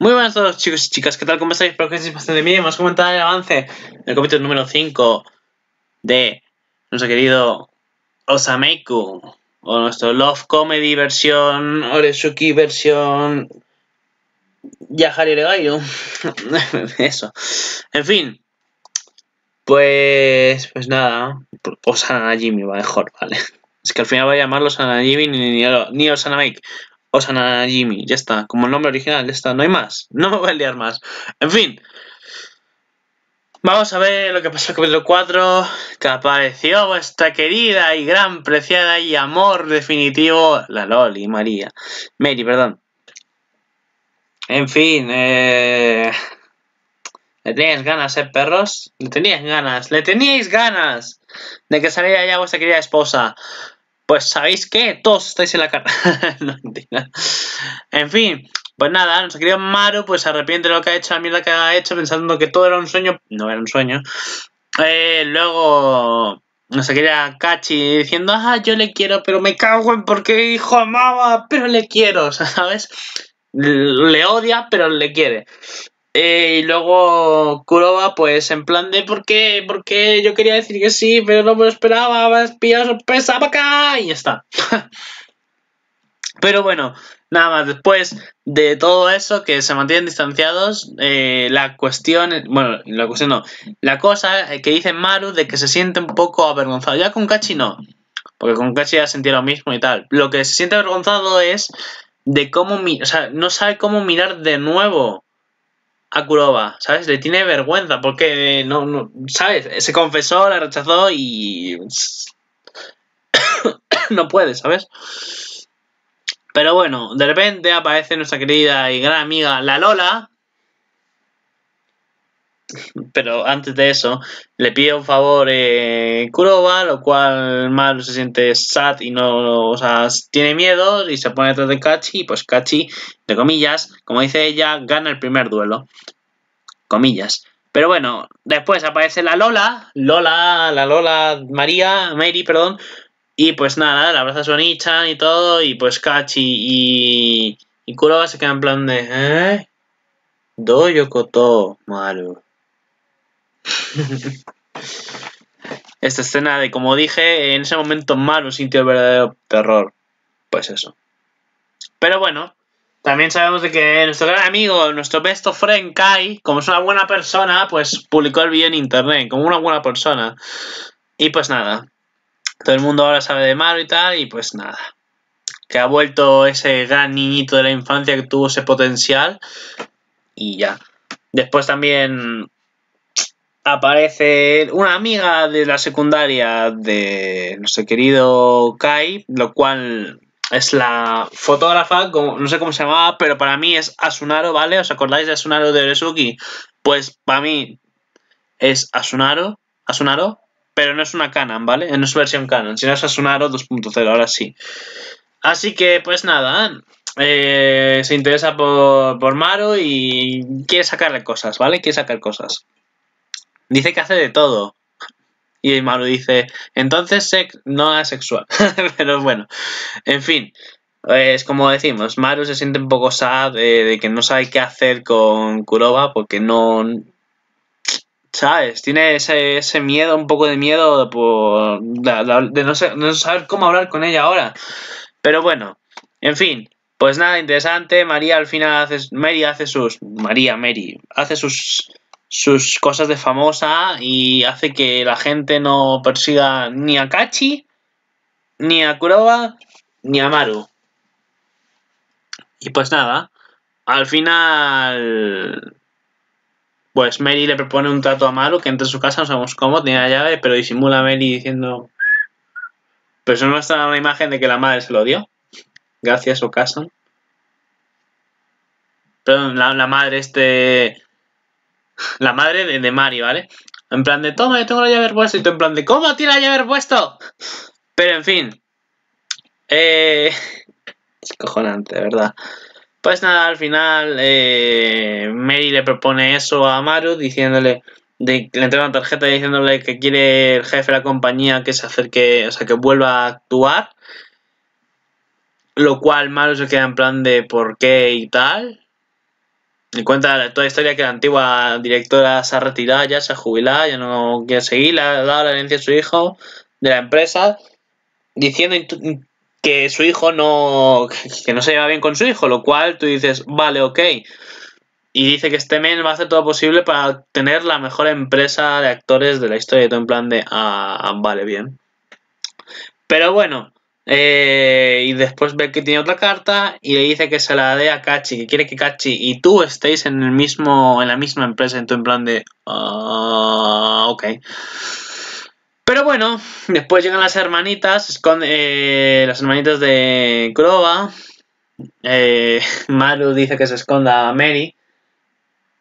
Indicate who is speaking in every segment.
Speaker 1: Muy buenas a todos chicos y chicas, ¿qué tal? ¿Cómo estáis? Espero que estéis bastante bien. Hemos comentado el avance del capítulo número 5 de nuestro querido Osameiku o nuestro Love Comedy versión Oresuki versión Yahari Legayo. Eso. En fin. Pues pues nada, Osana Jimmy va mejor, ¿vale? Es que al final voy a llamarlo Osana Jimmy ni, ni, ni Osana Make. Osana Jimmy, ya está, como el nombre original, ya está, no hay más, no me voy a liar más. En fin, vamos a ver lo que pasó en el capítulo 4, que apareció vuestra querida y gran preciada y amor definitivo, la Loli, María, Mary, perdón. En fin, eh... ¿Le teníais ganas, eh, perros? ¿Le teníais ganas? ¿Le teníais ganas de que saliera ya vuestra querida esposa? Pues ¿sabéis qué? Todos estáis en la cara. no entiendo. En fin, pues nada, nuestro querido Maru pues se arrepiente de lo que ha hecho, la mierda que ha hecho, pensando que todo era un sueño. No era un sueño. Eh, luego no sé quería Kachi diciendo, ah, yo le quiero, pero me cago en porque hijo amaba, pero le quiero, ¿sabes? Le odia, pero le quiere. Eh, y luego Kuroba, pues en plan de ¿por qué? Porque yo quería decir que sí, pero no me lo esperaba, pillado sorpresa para acá y ya está. pero bueno, nada más, después de todo eso, que se mantienen distanciados, eh, la cuestión, bueno, la cuestión no, la cosa que dice Maru de que se siente un poco avergonzado. Ya con Kachi no, porque con Kachi ya sentía lo mismo y tal. Lo que se siente avergonzado es de cómo, o sea, no sabe cómo mirar de nuevo a Kuroba, ¿sabes? Le tiene vergüenza porque no, no, ¿sabes? Se confesó, la rechazó y no puede, ¿sabes? Pero bueno, de repente aparece nuestra querida y gran amiga la Lola. Pero antes de eso, le pide un favor eh, Kuroba, lo cual Maru se siente sad y no, o sea, tiene miedo y se pone detrás de Kachi. Y pues Kachi, de comillas, como dice ella, gana el primer duelo. Comillas. Pero bueno, después aparece la Lola, Lola, la Lola María, Mary, perdón, y pues nada, la abraza a Sonichan y todo, y pues Kachi y, y Kuroba se quedan en plan de, ¿eh? Doyo Koto, Maru. Esta escena de, como dije, en ese momento Maru sintió el verdadero terror. Pues eso. Pero bueno, también sabemos de que nuestro gran amigo, nuestro best friend Kai, como es una buena persona, pues publicó el vídeo en internet, como una buena persona. Y pues nada, todo el mundo ahora sabe de Maru y tal, y pues nada. Que ha vuelto ese gran niñito de la infancia que tuvo ese potencial. Y ya. Después también aparece una amiga de la secundaria de nuestro querido Kai, lo cual es la fotógrafa, como, no sé cómo se llamaba, pero para mí es Asunaro, ¿vale? ¿Os acordáis de Asunaro de Oresuki? Pues para mí es Asunaro, Asunaro, pero no es una Canon, ¿vale? No es versión Canon, sino es Asunaro 2.0, ahora sí. Así que, pues nada, eh, se interesa por, por Maru y quiere sacarle cosas, ¿vale? Quiere sacar cosas. Dice que hace de todo. Y Maru dice, entonces sex no sexual. Pero bueno, en fin. Es como decimos, Maru se siente un poco sad de, que no sabe qué hacer con Kuroba porque no... ¿Sabes? Tiene ese, ese miedo, un poco de miedo por, de, de no, no, saber cómo hablar con ella ahora. Pero bueno, en fin. Pues nada, interesante. María al final hace... Mary hace sus... María, Mary. Hace sus sus cosas de famosa y hace que la gente no persiga ni a Kachi, ni a Kuroba, ni a Maru. Y pues nada, al final, pues Mary le propone un trato a Maru que entre en su casa, no sabemos cómo, tiene la llave, pero disimula a Mary diciendo... Pero eso no muestra una imagen de que la madre se lo dio. Gracias, Ocason. Perdón, la, la madre este la madre de, de, Mari, ¿vale? En plan de, toma, yo tengo la llave puesta. Y tú en plan de, ¿cómo tiene la llave puesto? Pero en fin. Eh, es cojonante, ¿verdad? Pues nada, al final eh, Mary le propone eso a Maru diciéndole, de, le entrega una tarjeta diciéndole que quiere el jefe de la compañía que se acerque, o sea, que vuelva a actuar. Lo cual Maru se queda en plan de por qué y tal. Y cuenta toda la historia que la antigua directora se ha retirado, ya se ha jubilado, ya no quiere seguir, le ha dado la herencia a su hijo de la empresa, diciendo que su hijo no, que no se lleva bien con su hijo, lo cual tú dices, vale, ok. Y dice que este men va a hacer todo posible para tener la mejor empresa de actores de la historia, y todo en plan de, ah, vale, bien. Pero bueno, eh, y después ve que tiene otra carta y le dice que se la dé a Kachi, que quiere que Kachi y tú estéis en el mismo, en la misma empresa, en en plan de, uh, ok. Pero bueno, después llegan las hermanitas, eh, las hermanitas de Kurova. Eh, Maru dice que se esconda a Mary.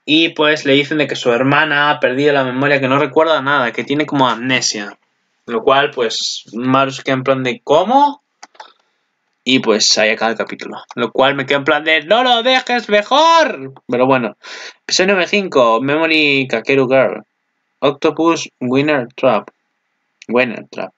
Speaker 1: Y pues le dicen de que su hermana ha perdido la memoria, que no recuerda nada, que tiene como amnesia. Lo cual, pues, Maru se queda en plan de ¿cómo? Y pues ahí acaba el capítulo. Lo cual me queda en plan de ¡No lo dejes mejor! Pero bueno. Episodio número 5. Memory Kakeru Girl. Octopus Winner Trap. Winner Trap.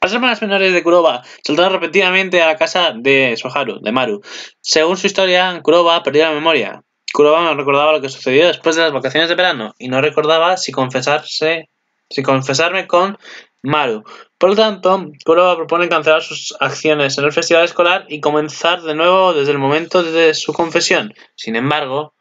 Speaker 1: Las hermanas menores de Kuroba saltaron repetidamente a la casa de Soharu, de Maru. Según su historia, Kuroba perdió la memoria. Kuroba no recordaba lo que sucedió después de las vacaciones de verano y no recordaba si confesarse, si confesarme con Maru. Por lo tanto, Kuroba propone cancelar sus acciones en el festival escolar y comenzar de nuevo desde el momento de su confesión. Sin embargo,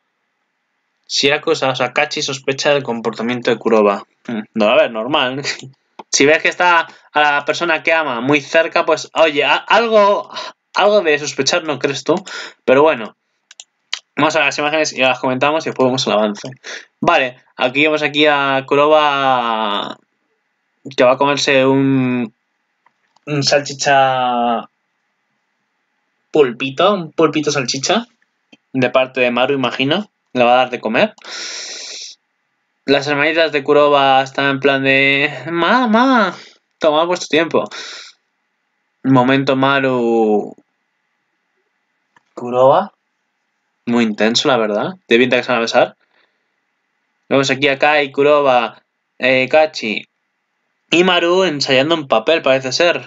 Speaker 1: Shirakusa, o sea, Kachi sospecha del comportamiento de Kuroba. Hmm, no, a ver, normal. si ves que está a la persona que ama muy cerca, pues, oye, algo, algo de sospechar no crees tú. Pero bueno, vamos a las imágenes y las comentamos y después vamos al avance. Vale, aquí vemos aquí a Kuroba que va a comerse un, un salchicha pulpito, un pulpito salchicha, de parte de Maru, imagino. Le va a dar de comer. Las hermanitas de Kuroba están en plan de... Mamá, toma vuestro tiempo. Momento Maru... Kuroba. Muy intenso, la verdad. De pinta que se van a besar. Vemos aquí a Kai, Kuroba, eh, Kachi y Maru ensayando en papel, parece ser.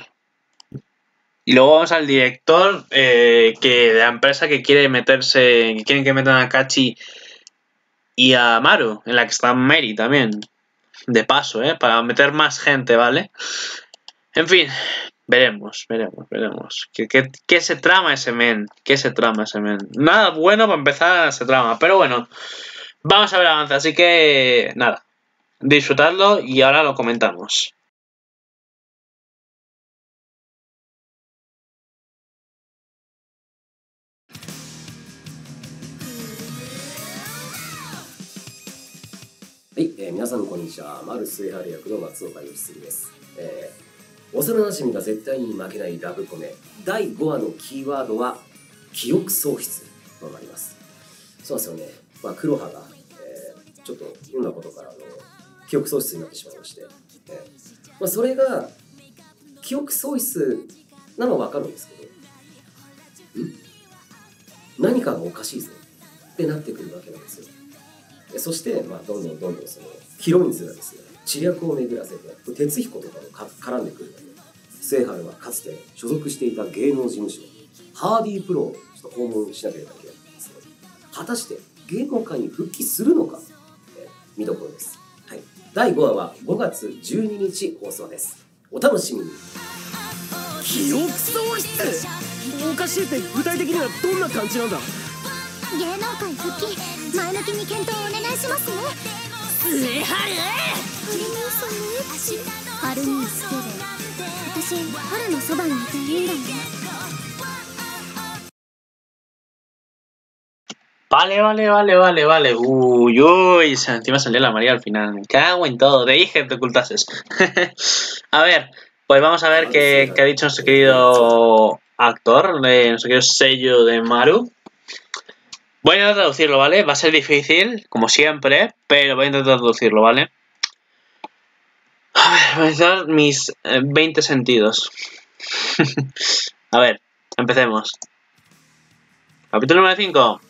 Speaker 1: Y luego vamos al director eh, que de la empresa que quiere meterse, que quieren que metan a Kachi y a Maru, en la que está Mary también. De paso, ¿eh? Para meter más gente, ¿vale? En fin, veremos, veremos, veremos. ¿Qué, se trama ese men? ¿Qué se trama ese men? Nada bueno para empezar ese trama, pero bueno, vamos a ver avance, así que nada, disfrutadlo y ahora lo comentamos.
Speaker 2: はい、えー、皆さんこんにちは。マルスエハル役の松岡義嗣です。えー、幼馴染が絶対に負けないラブコメ第5話のキーワードは記憶喪失となります。そうですよね。まあ、黒羽が、えー、ちょっといろんなことからの記憶喪失になってしまいまして、えまあ、それが記憶喪失なのはわかるんですけど、何かがおかしいぞ。ってなってくるわけなんですよ。そして、まあ、どんどんどんどんそのヒロインズがですね知略を巡らせて哲彦とかも絡んでくるわけ。末原はかつて所属していた芸能事務所ハーディープロをちょっと訪問しなければいけないんです果たして芸能界に復帰するのか、え見どころです、はい、第5話は5月12日放送です。お楽しみに。
Speaker 3: 記憶喪失！おかしいって具体的にはどんな感じなんだ？
Speaker 4: 芸能界復帰前向きに検討お願いします。ね
Speaker 3: 末春
Speaker 4: 春兄さんのエッチ春兄好きで私春のそばにいていいんだよね
Speaker 1: Vale, vale, vale, vale, vale. Uy, uy, encima salió la María al final. Me cago en todo. Te dije que te ocultases. a ver, pues vamos a ver qué, qué, ha dicho nuestro querido actor, de nuestro querido sello de Maru. Voy a intentar traducirlo, ¿vale? Va a ser difícil, como siempre, pero voy a intentar traducirlo, ¿vale? A ver, voy a intentar mis 20 eh, sentidos. a ver, empecemos. Capítulo número 5.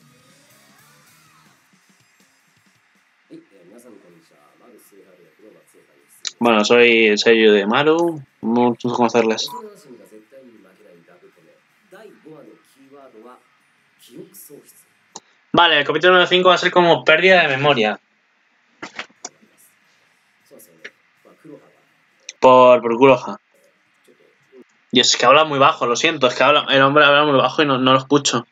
Speaker 1: Bueno, soy el sello de Maru, Mucho gusto conocerles. Vale, el capítulo número 5 va a ser como pérdida de memoria. Por, por Kuroha. Y es que habla muy bajo, lo siento, es que habla, el hombre habla muy bajo y no, no lo escucho.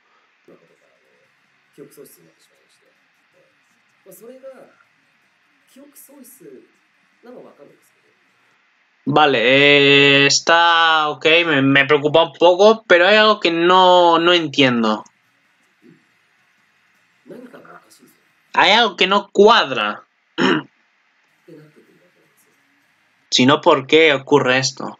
Speaker 2: なことからあの記憶喪失になってしまいまして、えまあ、それが記憶喪失なのは分かるんですけど
Speaker 1: Vale, eh, está ok, me, me preocupa un poco, pero hay algo que no, no entiendo.
Speaker 2: 何かがおかしいぞ
Speaker 1: Hay algo que no cuadra.
Speaker 2: ってなってくるわけなんですよ
Speaker 1: Si no, ¿por qué ocurre esto?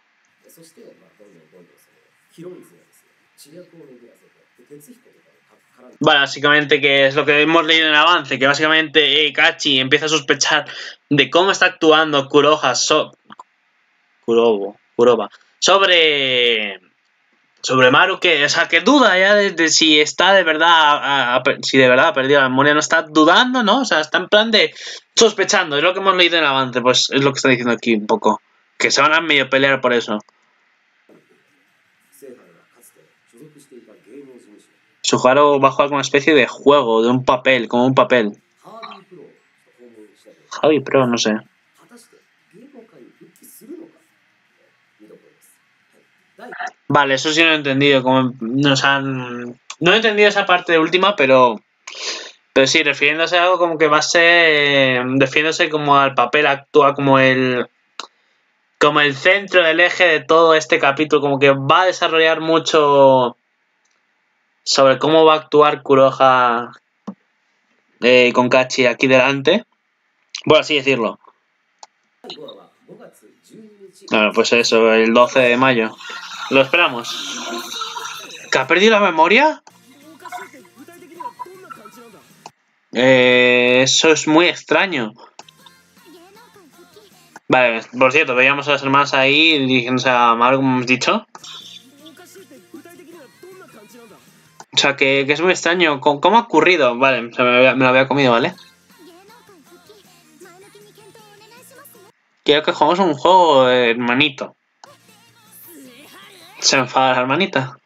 Speaker 1: Básicamente que es lo que hemos leído en avance, que básicamente Kachi empieza a sospechar de cómo está actuando Kuroha so Kurobo, sobre sobre Maru que, o sea, que duda ya de, si está de verdad si de verdad ha perdido la memoria, no está dudando, ¿no? O sea, está en plan de sospechando, es lo que hemos leído en avance, pues es lo que está diciendo aquí un poco, que se van a medio pelear por eso.
Speaker 2: Su
Speaker 1: Subaru va a jugar con una especie de juego, de un papel, como un papel. Javi Pro, no sé. Vale, eso sí no he entendido. Como nos han... No he entendido esa parte última, pero... Pero sí, refiriéndose a algo como que va a ser... Refiriéndose como al papel actúa como el... Como el centro, el eje de todo este capítulo. Como que va a desarrollar mucho sobre cómo va a actuar Kuroha eh, con Kachi aquí delante. Por así decirlo. Bueno, pues eso, el 12 de mayo. Lo esperamos. ¿Que ha perdido la memoria? Eh, eso es muy extraño. Vale, por cierto, veíamos a las hermanas ahí dirigiéndose a Mar, como hemos dicho. O sea, que, que es muy extraño. ¿Cómo, ha ocurrido? Vale, me, lo había comido, ¿vale? Quiero que jugamos un juego, eh, hermanito. Se enfada la hermanita.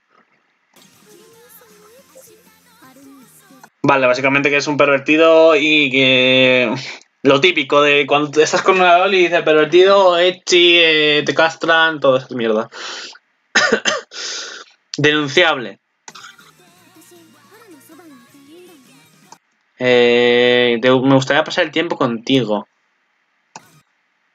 Speaker 1: Vale, básicamente que es un pervertido y que... Lo típico de cuando estás con una Loli y dices pervertido, echi, eh, te castran, toda esa mierda. Denunciable. Eh, me gustaría pasar el tiempo contigo.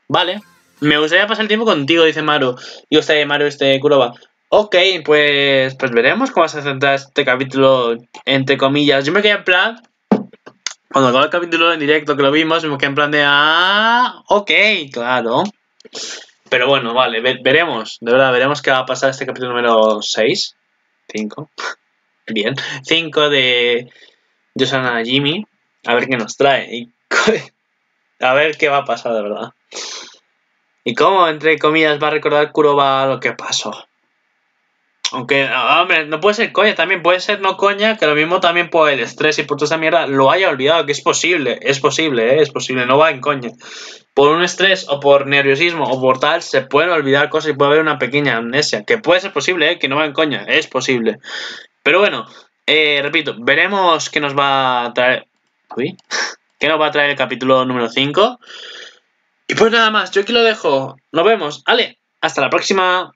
Speaker 1: Vale. Me gustaría pasar el tiempo contigo, dice Maru. Y usted, Maru, este Kuroba. Ok, pues, pues veremos cómo se centra este capítulo, entre comillas. Yo me quedé en plan. Cuando acabó el capítulo en directo que lo vimos, me quedé en plan de. Ah, ok, claro. Pero bueno, vale, ve- veremos. De verdad, veremos qué va a pasar este capítulo número 6. 5. Bien. 5 de Yosana Jimmy. A ver qué nos trae. A ver qué va a pasar de verdad. Y cómo, entre comillas, va a recordar Kuroba lo que pasó. Aunque, ah, hombre, no puede ser coña, también puede ser no coña, que lo mismo también por el estrés y por toda esa mierda lo haya olvidado, que es posible, es posible, ¿eh? es posible, no va en coña. Por un estrés o por nerviosismo o por tal, se pueden olvidar cosas y puede haber una pequeña amnesia, que puede ser posible, ¿eh? que no va en coña, es posible. Pero bueno, eh, repito, veremos qué nos va a traer. Uy, qué nos va a traer el capítulo número 5. Y pues nada más, yo aquí lo dejo. Nos vemos. Ale, hasta la próxima.